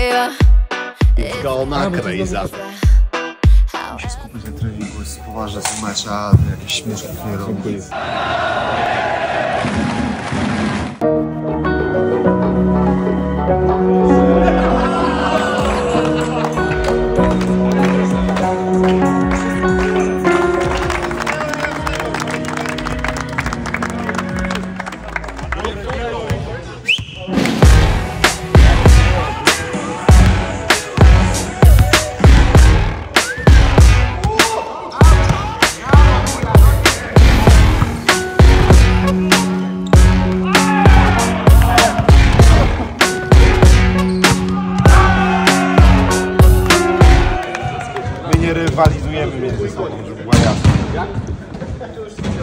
yeah. Go na Crazy'a. Skupić na treningu, poważne są mecze, a jakieś śmieszków nie robić. Rywalizujemy między sobą, żeby była jasna.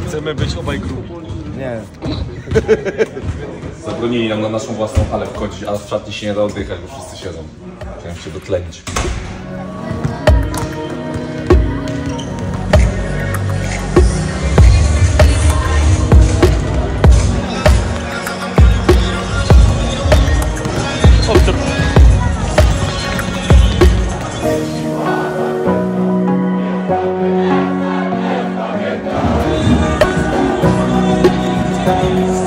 Chcemy być obaj grupi. Nie. Zabronili nam na naszą własną halę wchodzić, a w szatni się nie da oddychać, bo wszyscy siedzą. Chciałem się dotlenić. Thank you.